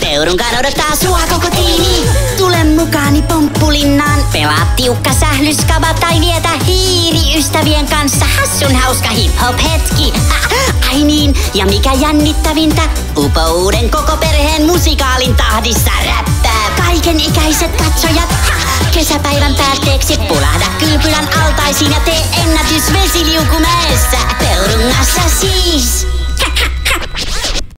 Peurunkaan odottaa sua koko tiimi. Tule mukaani pomppulinnaan. Pelaa tiukka sählyskaba tai vietä hiiri ystävien kanssa. Hassun hauska hip-hop hetki. Ai niin, ja mikä jännittävintä, upouden koko perheen musikaalin tahdissa räppää. Kaiken ikäiset katsojat, ha, kesäpäivän päätteeksi pulahda kylpylän altaisiin ja tee ennätys vesiliukumäessä.